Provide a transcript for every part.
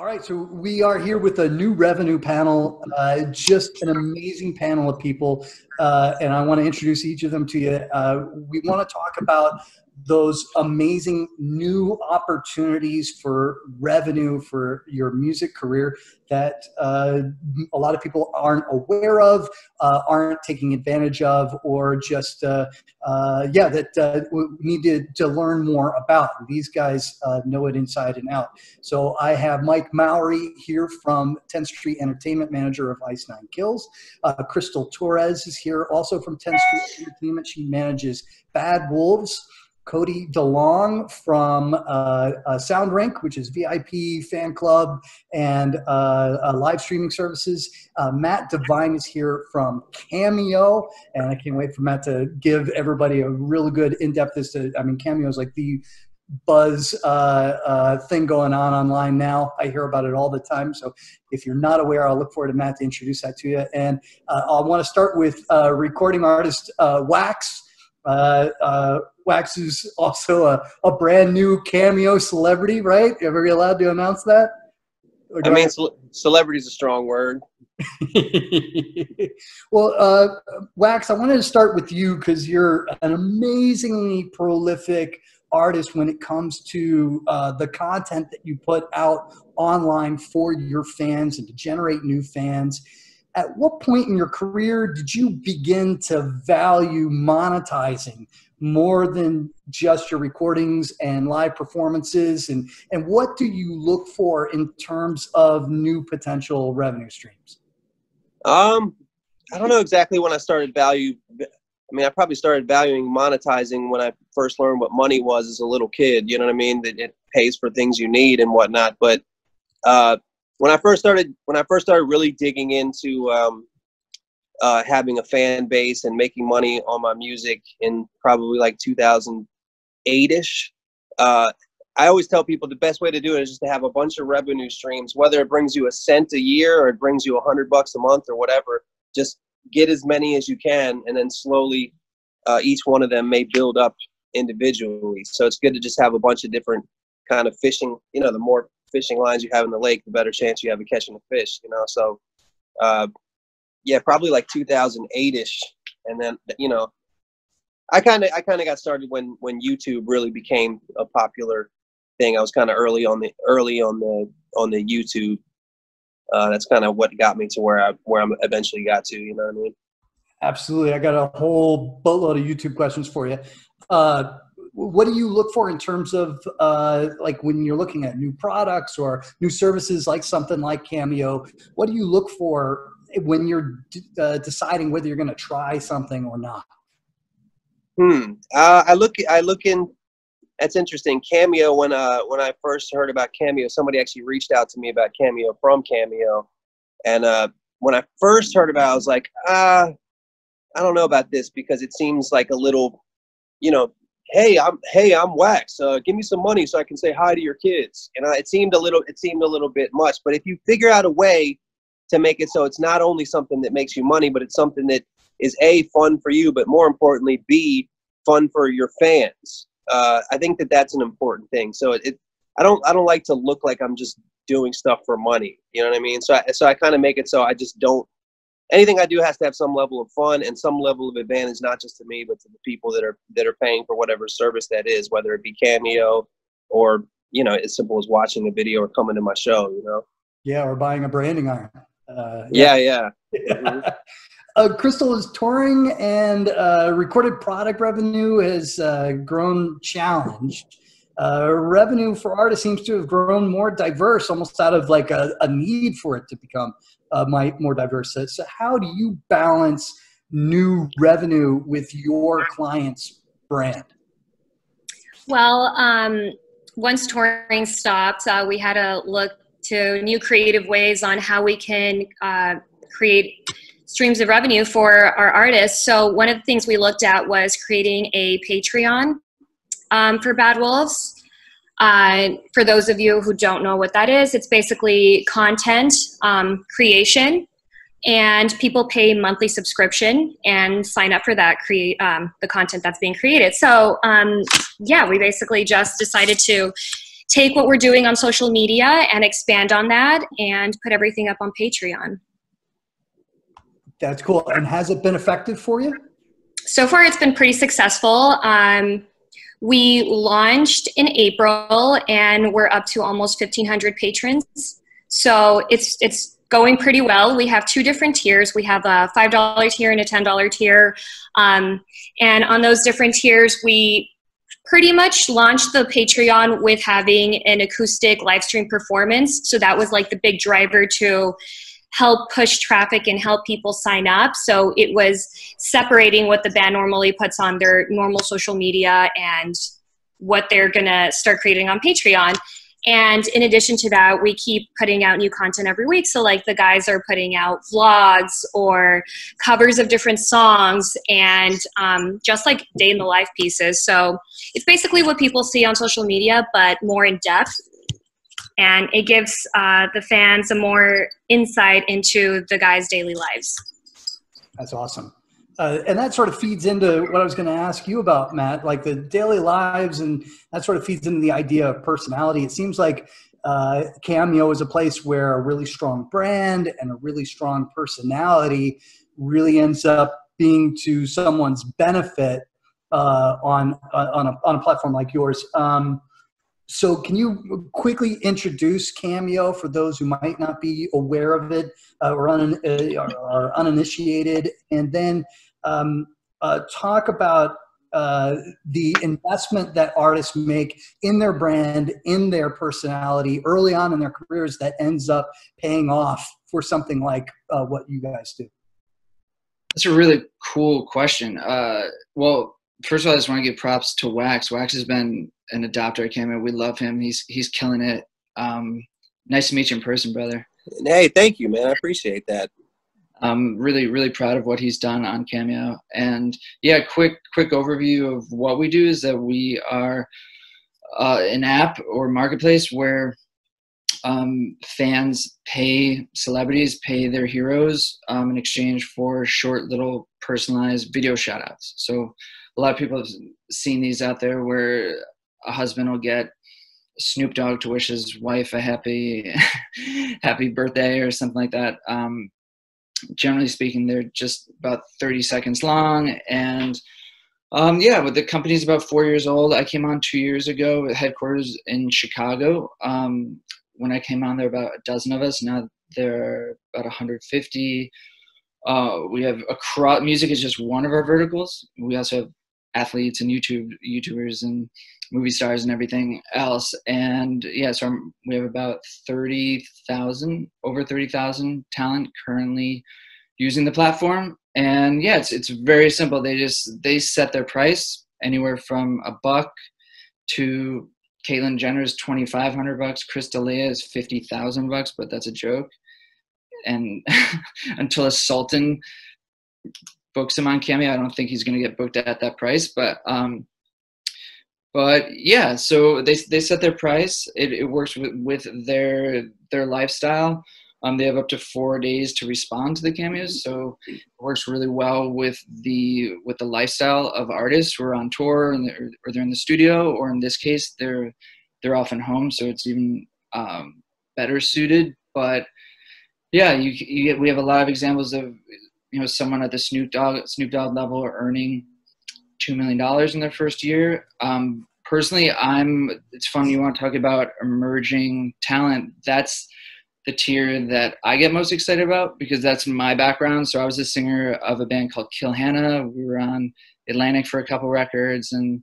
All right, so we are here with a new revenue panel, uh, just an amazing panel of people, uh, and I want to introduce each of them to you. Uh, we want to talk about those amazing new opportunities for revenue for your music career that uh, a lot of people aren't aware of, uh, aren't taking advantage of, or just, uh, uh yeah, that uh, we need to, to learn more about. These guys uh, know it inside and out. So I have Mike Mowery here from 10th Street Entertainment, manager of Ice Nine Kills. Crystal Torres is here also from 10th Street Entertainment. She manages Bad Wolves. Cody DeLong from uh, uh, Soundrink, which is VIP fan club and uh, uh live streaming services. Uh, Mat Devine is here from Cameo, and I can't wait for Mat to give everybody a really good in-depth. As to, I mean, Cameo is like the buzz uh, thing going on online now. I hear about it all the time. So if you're not aware, I'll look forward to Mat to introduce that to you. And I want to start with recording artist Wax. Uh, uh, Wax is also a, a brand new cameo celebrity, right? Are we allowed to announce that? I mean, I... celebrity is a strong word. well, uh, Wax, I wanted to start with you because you're an amazingly prolific artist when it comes to uh, the content that you put out online for your fans and to generate new fans at what point in your career did you begin to value monetizing more than just your recordings and live performances? And and what do you look for in terms of new potential revenue streams? Um i don't know exactly when i started value i mean i probably started valuing monetizing when i first learned what money was as a little kid you know what i mean? That it pays for things you need and whatnot but uh when I first started when I first started really digging into um, uh, having a fan base and making money on my music in probably like 2008 ish. Uh, I always tell people the best way to do it is just to have a bunch of revenue streams, whether it brings you a cent a year or it brings you a hundred bucks a month or whatever. Just get as many as you can, and then slowly, uh, each one of them may build up individually. So it's good to just have a bunch of different kind of fishing. You know, the more fishing lines you have in the lake, the better chance you have of catching a fish. You know, so uh, yeah, probably like 2008 ish, and then you know, I kind of I kind of got started when when YouTube really became a popular thing. I was kind of early on the early on the on the YouTube. Uh, that's kind of what got me to where I where I eventually got to. You know what I mean? Absolutely. I got a whole boatload of YouTube questions for you. Uh, what do you look for in terms of uh, like when you're looking at new products or new services like something like cameo? What do you look for when you're uh, deciding whether you're going to try something or not? Hmm. Uh, i look i look in that's interesting. Cameo when uh when i first heard about cameo somebody actually reached out to me about cameo from cameo. And uh when i first heard about it i was like ah i don't know about this because it seems like a little you know hey i'm hey i'm wax uh, give me some money so i can say hi to your kids. And it seemed a little it seemed a little bit much but if you figure out a way to make it so it's not only something that makes you money but it's something that is a fun for you but more importantly b fun for your fans uh, i think that that's an important thing. So it, it i don't i don't like to look like i'm just doing stuff for money you know what i mean? So i so i kind of make it so i just don't anything I do has to have some level of fun and some level of advantage, not just to me, but to the people that are that are paying for whatever service that is, whether it be Cameo or you know as simple as watching a video or coming to my show. You know. Yeah, or buying a branding iron. Uh, yeah, yeah. yeah. Mm-hmm. Uh, Crystal is touring and uh, recorded product revenue has uh, grown challenged. Uh, revenue for artists seems to have grown more diverse, almost out of like a, a need for it to become uh, my, more diverse. So, how do you balance new revenue with your client's brand? Well, um, once touring stopped, uh, we had to look to new creative ways on how we can uh, create streams of revenue for our artists. So one of the things we looked at was creating a Patreon um, for Bad Wolves. Uh, for those of you who don't know what that is, it's basically content um, creation, and people pay monthly subscription and sign up for that create um, the content that's being created. So um, yeah, we basically just decided to take what we're doing on social media and expand on that and put everything up on Patreon. That's cool. And has it been effective for you? So far, it's been pretty successful. Um, we launched in April and we're up to almost 1,500 patrons. So it's it's going pretty well. We have two different tiers. We have a $5 tier and a $10 tier. Um, and on those different tiers, we pretty much launched the Patreon with having an acoustic live stream performance. So that was like the big driver to help push traffic and help people sign up. So it was separating what the band normally puts on their normal social media and what they're going to start creating on Patreon. And in addition to that, we keep putting out new content every week. So, like, the guys are putting out vlogs or covers of different songs and um, just like day in the life pieces. So, it's basically what people see on social media, but more in depth. And it gives uh, the fans a more insight into the guys' daily lives. That's awesome. Uh, and that sort of feeds into what I was going to ask you about, Mat, like the daily lives, and that sort of feeds into the idea of personality. It seems like uh, Cameo is a place where a really strong brand and a really strong personality really ends up being to someone's benefit uh, on uh, on a, on a platform like yours. Um, so, can you quickly introduce Cameo for those who might not be aware of it uh, or, un, uh, or, uninitiated, and then um, uh, talk about uh, the investment that artists make in their brand, in their personality early on in their careers that ends up paying off for something like uh, what you guys do? That's a really cool question. Uh, well, first of all, I just want to give props to Wax. Wax has been an adopter at Cameo. We love him. He's he's killing it. Um, nice to meet you in person, brother. Hey, thank you, man. I appreciate that. I'm really really proud of what he's done on Cameo. And yeah, quick quick overview of what we do is that we are uh, an app or marketplace where um, fans pay celebrities pay their heroes um, in exchange for short little personalized video shoutouts. So a lot of people have seen these out there where a husband will get Snoop Dogg to wish his wife a happy happy birthday or something like that. Um, generally speaking, they're just about 30 seconds long. And um, yeah, but the company's about four years old. I came on two years ago with headquarters in Chicago. Um, when I came on, there were about a dozen of us. Now there are about 150. Uh, we have across music is just one of our verticals. We also have athletes and YouTube YouTubers and movie stars and everything else. And yeah, so we have about 30,000, over 30,000 talent currently using the platform. And yeah, it's, it's very simple. They just, they set their price anywhere from a buck to Caitlyn Jenner's 2,500 bucks. Chris D'Elia is 50,000 bucks, but that's a joke. And until a Sultan books him on Cameo, I don't think he's going to get booked at that price. But um, but yeah, so they they set their price. It, it works with, with their their lifestyle. Um, they have up to four days to respond to the cameos, so it works really well with the with the lifestyle of artists who are on tour and they're, or they're in the studio, or in this case, they're they're often home, so it's even um, better suited. But yeah, you, you get, we have a lot of examples of you know someone at the Snoop Dogg Snoop Dogg level earning two million dollars in their first year. Um, personally, I'm. It's funny you want to talk about emerging talent. That's the tier that I get most excited about because that's my background. So I was a singer of a band called Kill Hannah. We were on Atlantic for a couple records and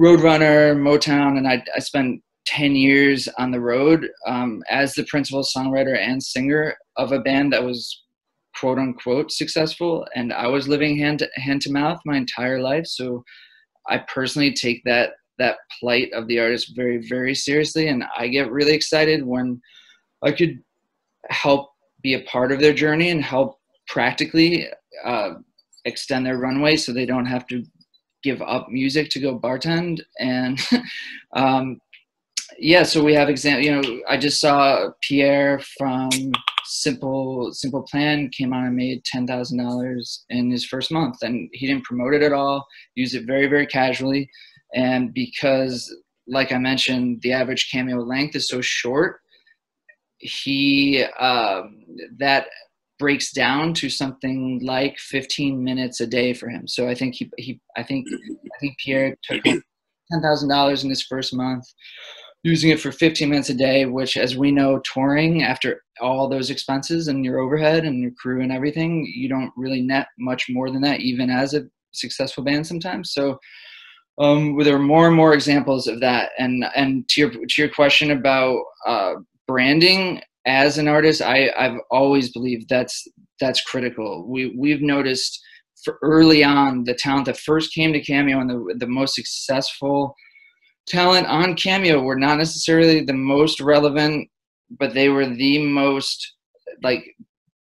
Roadrunner, Motown, and I, I spent 10 years on the road um, as the principal songwriter and singer of a band that was quote unquote successful and i was living hand to, hand to mouth my entire life. So i personally take that that plight of the artist very very seriously and i get really excited when i could help be a part of their journey and help practically uh, extend their runway so they don't have to give up music to go bartend. And um, yeah so we have example you know i just saw pierre from simple simple plan came on and made ten thousand dollars in his first month, and he didn't promote it at all. Used it very very casually, and because like I mentioned, the average cameo length is so short. He um, that breaks down to something like 15 minutes a day for him. So I think he, he I think I think Pierre took ten thousand dollars in his first month, using it for 15 minutes a day. Which, as we know, touring after all those expenses and your overhead and your crew and everything, you don't really net much more than that, even as a successful band sometimes. So um, there are more and more examples of that. And and to your to your question about uh, branding as an artist, I I've always believed that's that's critical. We we've noticed early on the talent that first came to Cameo and the the most successful talent on Cameo were not necessarily the most relevant, but they were the most like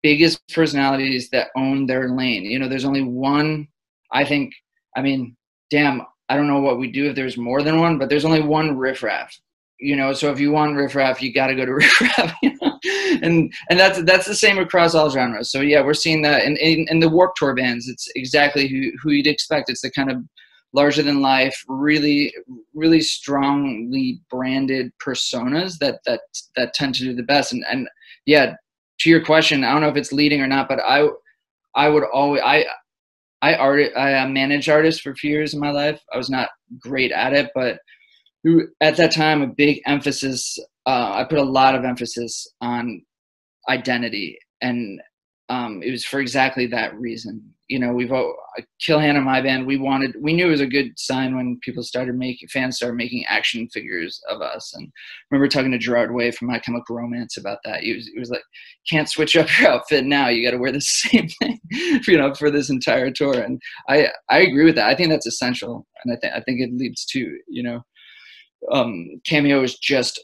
biggest personalities that own their lane. You know, there's only one. I think. I mean, damn. I don't know what we do if there's more than one, but there's only one Riff Raff. You know, so if you want Riff Raff, you got to go to Riff Raff. You know? and and that's that's the same across all genres. So yeah, we're seeing that in in, in the Warped Tour bands. It's exactly who who you'd expect. It's the kind of larger than life, really really strongly branded personas that that that tend to do the best. And and yeah, to your question, I don't know if it's leading or not, but I I would always I I art I uh, managed artists for a few years in my life. I was not great at it, but at that time a big emphasis. Uh, I put a lot of emphasis on identity, and um, it was for exactly that reason you know, we've Kill Hannah, my band. We wanted, we knew it was a good sign when people started making fans started making action figures of us. And I remember talking to Gerard Way from My Chemical Romance about that. He was, he was like, "Can't switch up your outfit now. You got to wear the same thing, you know, for this entire tour." And I, I agree with that. I think that's essential, and I think I think it leads to, you know, um, cameo is just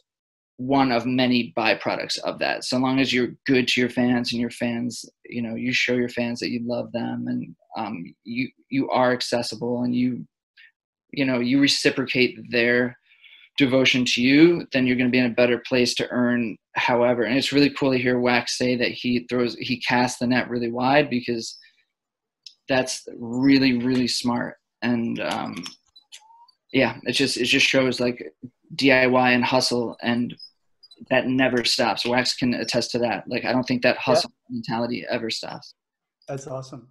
one of many byproducts of that. So long as you're good to your fans and your fans, you know, you show your fans that you love them and um, you you are accessible and you you know you reciprocate their devotion to you, then you're going to be in a better place to earn. However, and it's really cool to hear Wax say that he throws he casts the net really wide because that's really really smart and um, yeah, it just it just shows like DIY and hustle, and that never stops. Wax can attest to that. Like I don't think that hustle yeah. mentality ever stops. That's awesome.